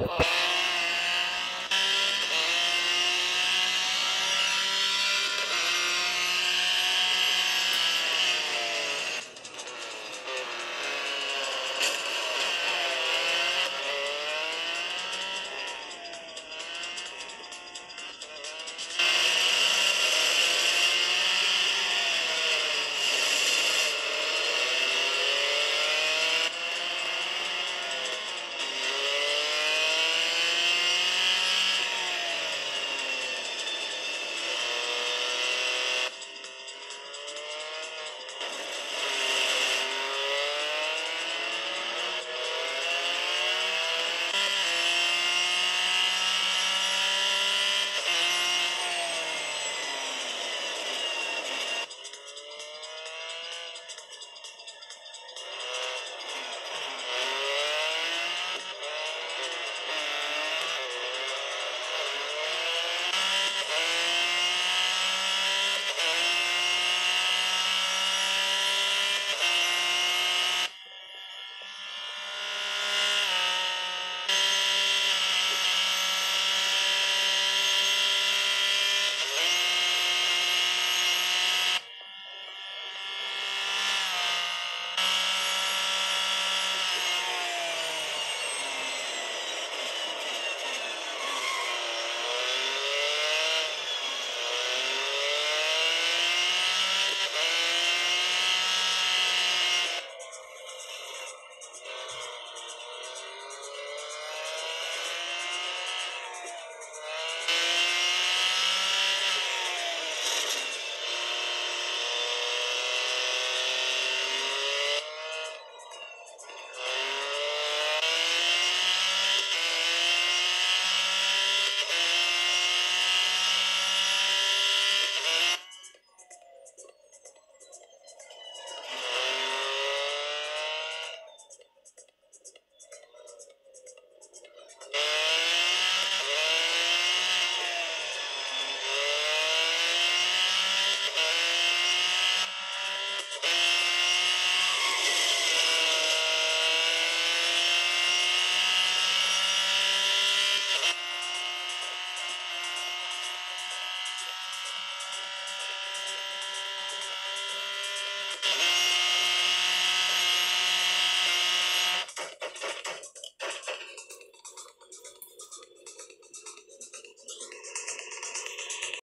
you